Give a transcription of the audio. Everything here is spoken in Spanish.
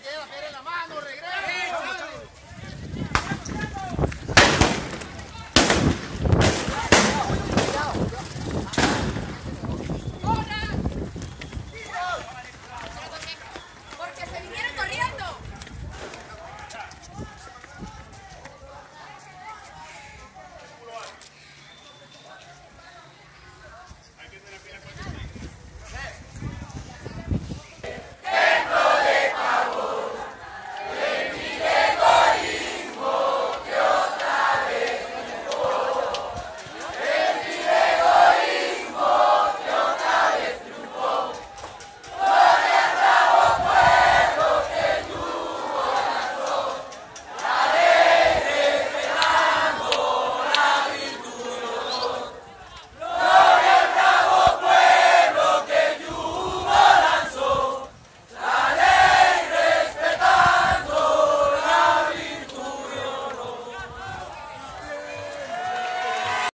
queda, en la mano, regresa.